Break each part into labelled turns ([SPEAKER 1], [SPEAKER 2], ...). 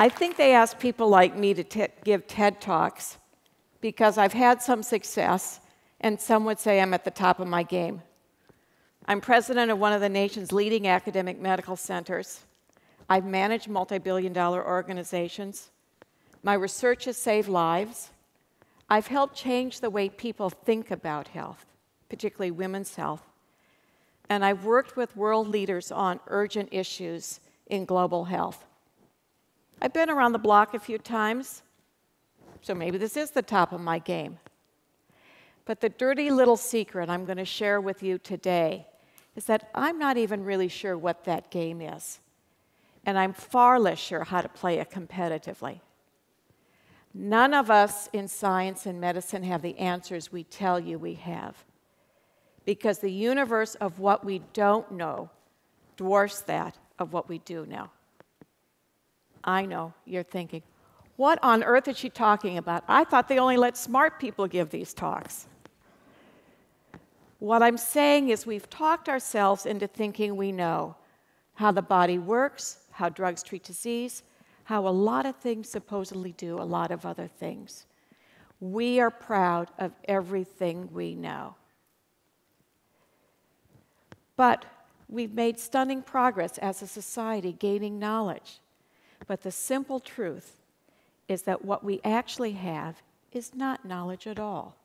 [SPEAKER 1] I think they ask people like me to t- give TED Talks because I've had some success, and some would say I'm at the top of my game. I'm president of one of the nation's leading academic medical centers. I've managed multi billion dollar organizations. My research has saved lives. I've helped change the way people think about health, particularly women's health. And I've worked with world leaders on urgent issues in global health. I've been around the block a few times, so maybe this is the top of my game. But the dirty little secret I'm going to share with you today is that I'm not even really sure what that game is. And I'm far less sure how to play it competitively. None of us in science and medicine have the answers we tell you we have. Because the universe of what we don't know dwarfs that of what we do know. I know you're thinking, what on earth is she talking about? I thought they only let smart people give these talks. What I'm saying is, we've talked ourselves into thinking we know how the body works, how drugs treat disease, how a lot of things supposedly do a lot of other things. We are proud of everything we know. But we've made stunning progress as a society gaining knowledge. But the simple truth is that what we actually have is not knowledge at all.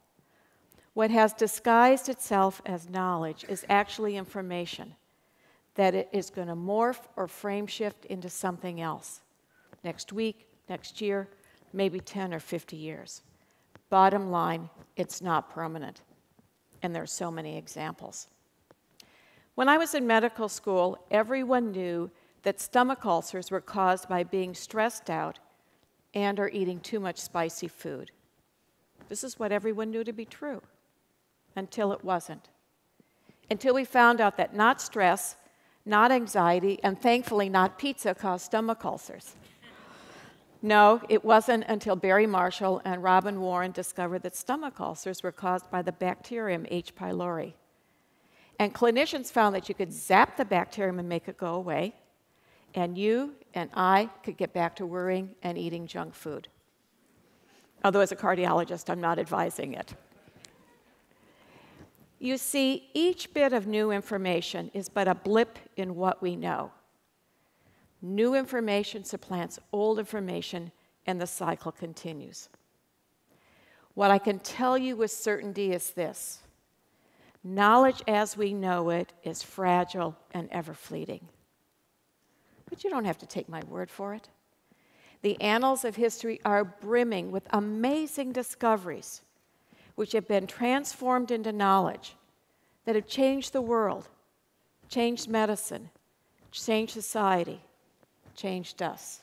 [SPEAKER 1] What has disguised itself as knowledge is actually information that it is going to morph or frame shift into something else next week, next year, maybe 10 or 50 years. Bottom line, it's not permanent. And there are so many examples. When I was in medical school, everyone knew that stomach ulcers were caused by being stressed out and or eating too much spicy food. This is what everyone knew to be true until it wasn't. Until we found out that not stress, not anxiety, and thankfully not pizza caused stomach ulcers. No, it wasn't until Barry Marshall and Robin Warren discovered that stomach ulcers were caused by the bacterium H. pylori. And clinicians found that you could zap the bacterium and make it go away, and you and I could get back to worrying and eating junk food. Although, as a cardiologist, I'm not advising it. You see, each bit of new information is but a blip in what we know. New information supplants old information, and the cycle continues. What I can tell you with certainty is this knowledge as we know it is fragile and ever fleeting. But you don't have to take my word for it. The annals of history are brimming with amazing discoveries which have been transformed into knowledge that have changed the world, changed medicine, changed society, changed us.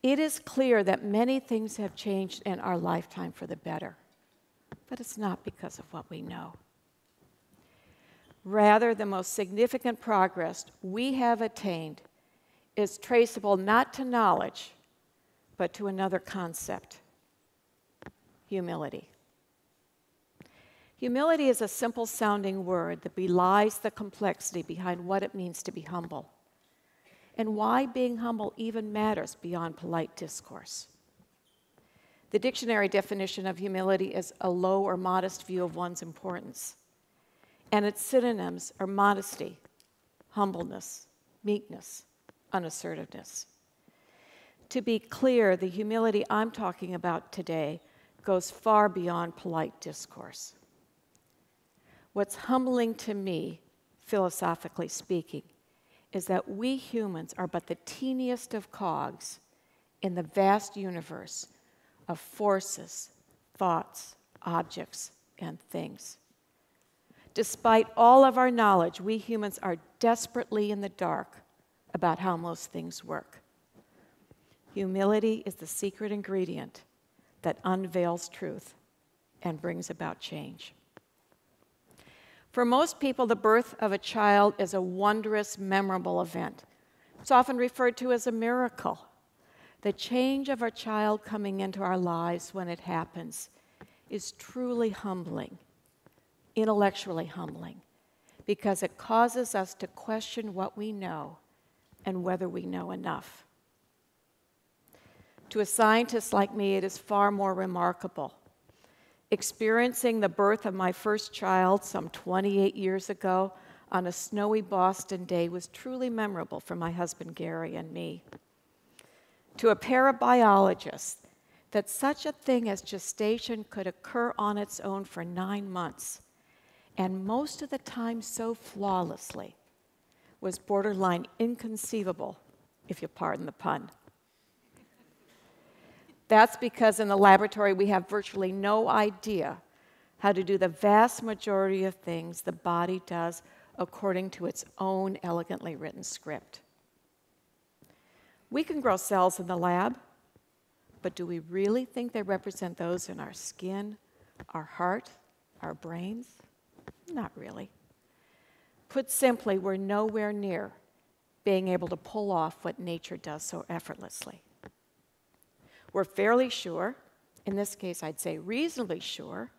[SPEAKER 1] It is clear that many things have changed in our lifetime for the better, but it's not because of what we know. Rather, the most significant progress we have attained is traceable not to knowledge, but to another concept humility. Humility is a simple sounding word that belies the complexity behind what it means to be humble and why being humble even matters beyond polite discourse. The dictionary definition of humility is a low or modest view of one's importance, and its synonyms are modesty, humbleness, meekness, unassertiveness. To be clear, the humility I'm talking about today goes far beyond polite discourse. What's humbling to me, philosophically speaking, is that we humans are but the teeniest of cogs in the vast universe of forces, thoughts, objects, and things. Despite all of our knowledge, we humans are desperately in the dark about how most things work. Humility is the secret ingredient that unveils truth and brings about change. For most people, the birth of a child is a wondrous, memorable event. It's often referred to as a miracle. The change of a child coming into our lives when it happens is truly humbling, intellectually humbling, because it causes us to question what we know and whether we know enough. To a scientist like me, it is far more remarkable. Experiencing the birth of my first child some 28 years ago on a snowy Boston day was truly memorable for my husband Gary and me. To a parabiologist, that such a thing as gestation could occur on its own for nine months, and most of the time so flawlessly, was borderline inconceivable, if you pardon the pun. That's because in the laboratory we have virtually no idea how to do the vast majority of things the body does according to its own elegantly written script. We can grow cells in the lab, but do we really think they represent those in our skin, our heart, our brains? Not really. Put simply, we're nowhere near being able to pull off what nature does so effortlessly. We're fairly sure, in this case, I'd say reasonably sure,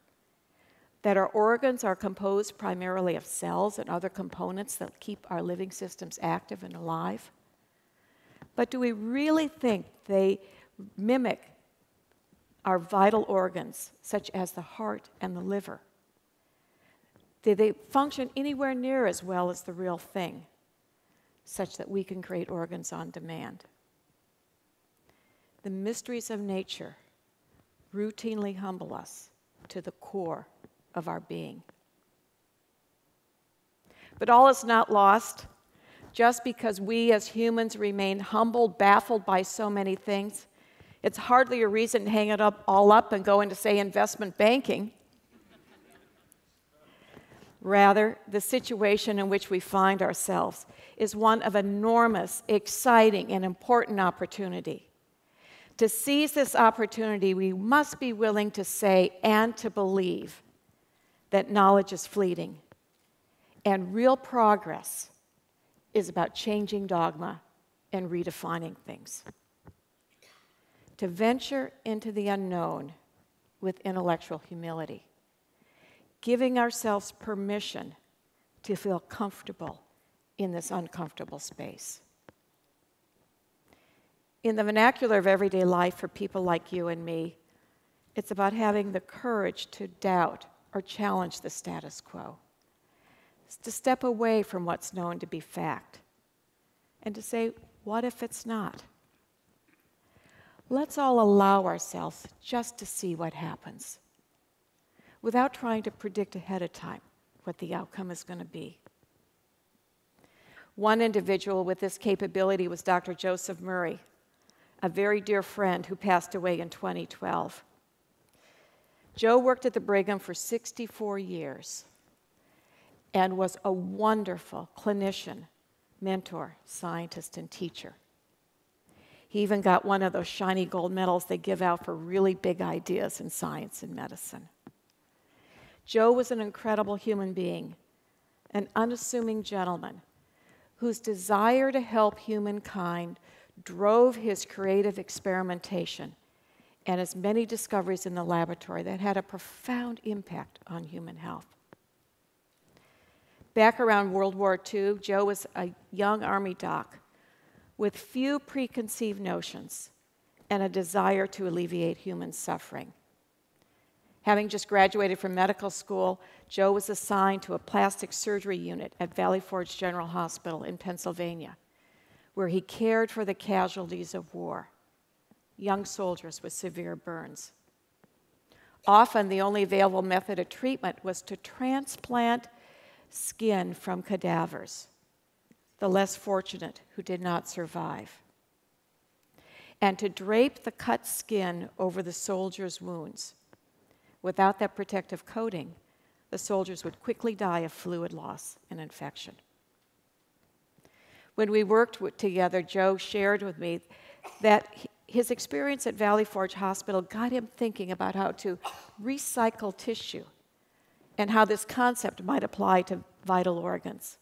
[SPEAKER 1] that our organs are composed primarily of cells and other components that keep our living systems active and alive. But do we really think they mimic our vital organs, such as the heart and the liver? Do they function anywhere near as well as the real thing, such that we can create organs on demand? The mysteries of nature routinely humble us to the core of our being. But all is not lost. Just because we as humans remain humbled, baffled by so many things, it's hardly a reason to hang it up all up and go into, say, investment banking. Rather, the situation in which we find ourselves is one of enormous, exciting, and important opportunity. To seize this opportunity, we must be willing to say and to believe that knowledge is fleeting. And real progress is about changing dogma and redefining things. To venture into the unknown with intellectual humility, giving ourselves permission to feel comfortable in this uncomfortable space. In the vernacular of everyday life for people like you and me, it's about having the courage to doubt or challenge the status quo. It's to step away from what's known to be fact and to say, what if it's not? Let's all allow ourselves just to see what happens without trying to predict ahead of time what the outcome is going to be. One individual with this capability was Dr. Joseph Murray, a very dear friend who passed away in 2012. Joe worked at the Brigham for 64 years and was a wonderful clinician, mentor, scientist, and teacher. He even got one of those shiny gold medals they give out for really big ideas in science and medicine. Joe was an incredible human being, an unassuming gentleman whose desire to help humankind drove his creative experimentation and his many discoveries in the laboratory that had a profound impact on human health. Back around World War II, Joe was a young Army doc with few preconceived notions and a desire to alleviate human suffering. Having just graduated from medical school, Joe was assigned to a plastic surgery unit at Valley Forge General Hospital in Pennsylvania, where he cared for the casualties of war young soldiers with severe burns. Often, the only available method of treatment was to transplant skin from cadavers, the less fortunate who did not survive, and to drape the cut skin over the soldiers' wounds. Without that protective coating, the soldiers would quickly die of fluid loss and infection. When we worked together, Joe shared with me that his experience at Valley Forge Hospital got him thinking about how to recycle tissue and how this concept might apply to vital organs.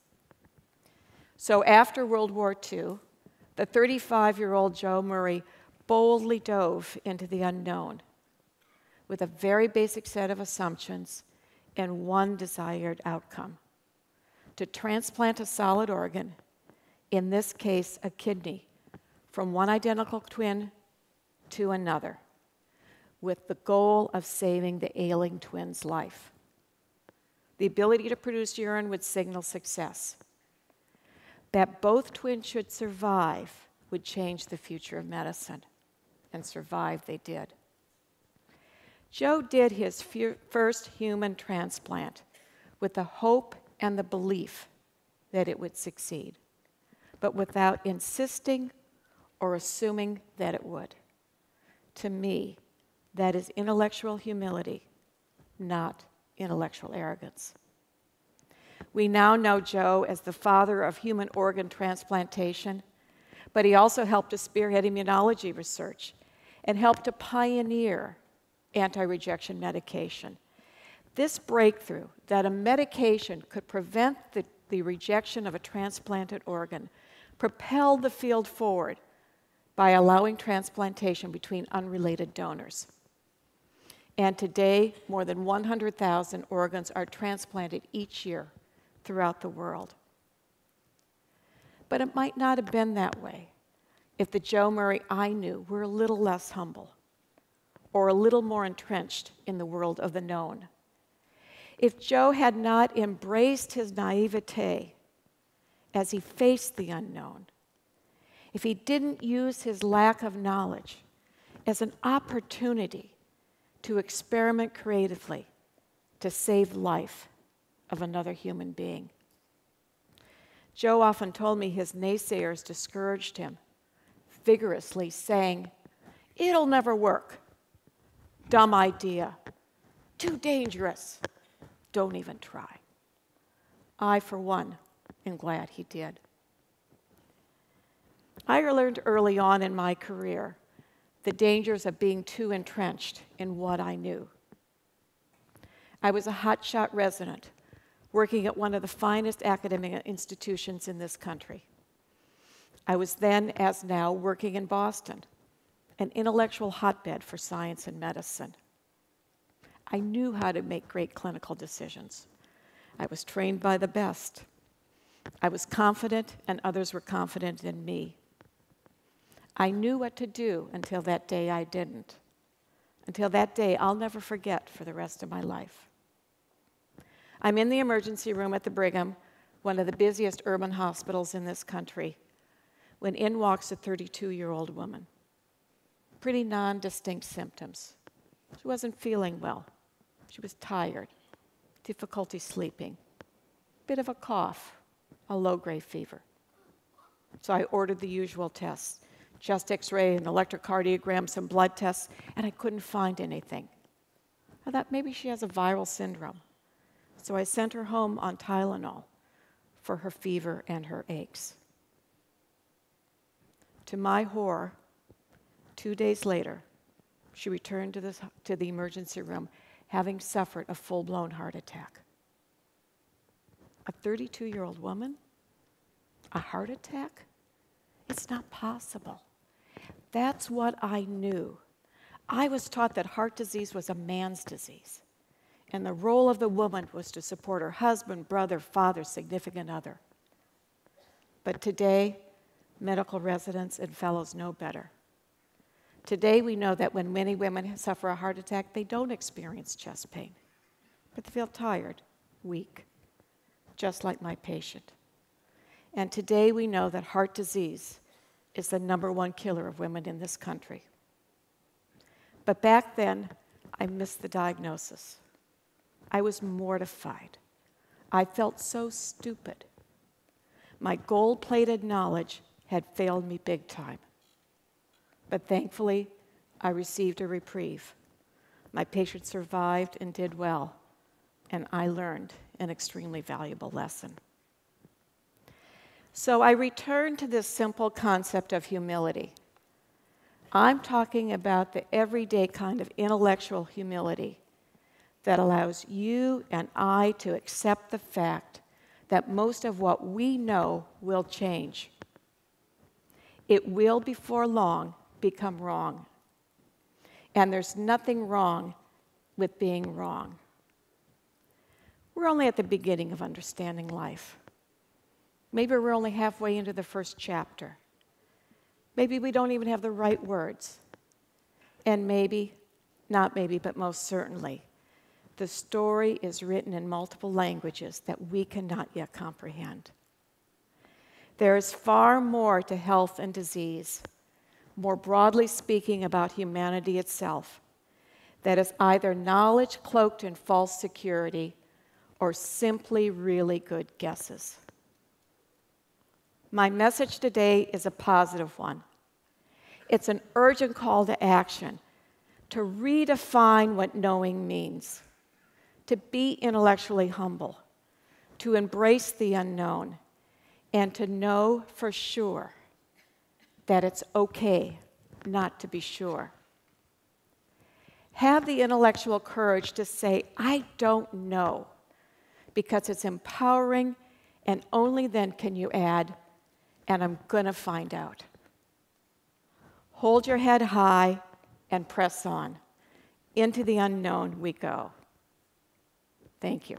[SPEAKER 1] So after World War II, the 35 year old Joe Murray boldly dove into the unknown with a very basic set of assumptions and one desired outcome to transplant a solid organ, in this case, a kidney, from one identical twin to another with the goal of saving the ailing twin's life. The ability to produce urine would signal success. That both twins should survive would change the future of medicine, and survive they did. Joe did his first human transplant with the hope and the belief that it would succeed, but without insisting or assuming that it would. To me, that is intellectual humility, not intellectual arrogance. We now know Joe as the father of human organ transplantation, but he also helped to spearhead immunology research and helped to pioneer anti rejection medication. This breakthrough that a medication could prevent the, the rejection of a transplanted organ propelled the field forward by allowing transplantation between unrelated donors. And today, more than 100,000 organs are transplanted each year throughout the world. But it might not have been that way if the Joe Murray I knew were a little less humble or a little more entrenched in the world of the known. If Joe had not embraced his naivete as he faced the unknown, if he didn't use his lack of knowledge as an opportunity to experiment creatively to save life of another human being. Joe often told me his naysayers discouraged him, vigorously saying, It'll never work. Dumb idea. Too dangerous. Don't even try. I, for one, am glad he did. I learned early on in my career the dangers of being too entrenched in what I knew. I was a hotshot resident working at one of the finest academic institutions in this country. I was then, as now, working in Boston, an intellectual hotbed for science and medicine. I knew how to make great clinical decisions. I was trained by the best. I was confident, and others were confident in me. I knew what to do until that day I didn't. Until that day, I'll never forget for the rest of my life. I'm in the emergency room at the Brigham, one of the busiest urban hospitals in this country, when in walks a 32 year old woman. Pretty non distinct symptoms. She wasn't feeling well. She was tired, difficulty sleeping, bit of a cough, a low grade fever. So I ordered the usual tests chest x ray, an electrocardiogram, some blood tests, and I couldn't find anything. I thought maybe she has a viral syndrome. So I sent her home on Tylenol for her fever and her aches. To my horror, two days later, she returned to, this, to the emergency room having suffered a full blown heart attack. A 32 year old woman? A heart attack? It's not possible. That's what I knew. I was taught that heart disease was a man's disease, and the role of the woman was to support her husband, brother, father, significant other. But today, medical residents and fellows know better. Today, we know that when many women suffer a heart attack, they don't experience chest pain, but they feel tired, weak, just like my patient. And today, we know that heart disease is the number one killer of women in this country. But back then, I missed the diagnosis. I was mortified. I felt so stupid. My gold plated knowledge had failed me big time. But thankfully, I received a reprieve. My patient survived and did well, and I learned an extremely valuable lesson. So I return to this simple concept of humility. I'm talking about the everyday kind of intellectual humility that allows you and I to accept the fact that most of what we know will change. It will, before long, become wrong. And there's nothing wrong with being wrong. We're only at the beginning of understanding life. Maybe we're only halfway into the first chapter. Maybe we don't even have the right words. And maybe, not maybe, but most certainly, the story is written in multiple languages that we cannot yet comprehend. There is far more to health and disease, more broadly speaking, about humanity itself, that is either knowledge cloaked in false security or simply really good guesses. My message today is a positive one. It's an urgent call to action to redefine what knowing means, to be intellectually humble, to embrace the unknown, and to know for sure that it's okay not to be sure. Have the intellectual courage to say, I don't know, because it's empowering, and only then can you add, and I'm going to find out. Hold your head high and press on. Into the unknown we go. Thank you.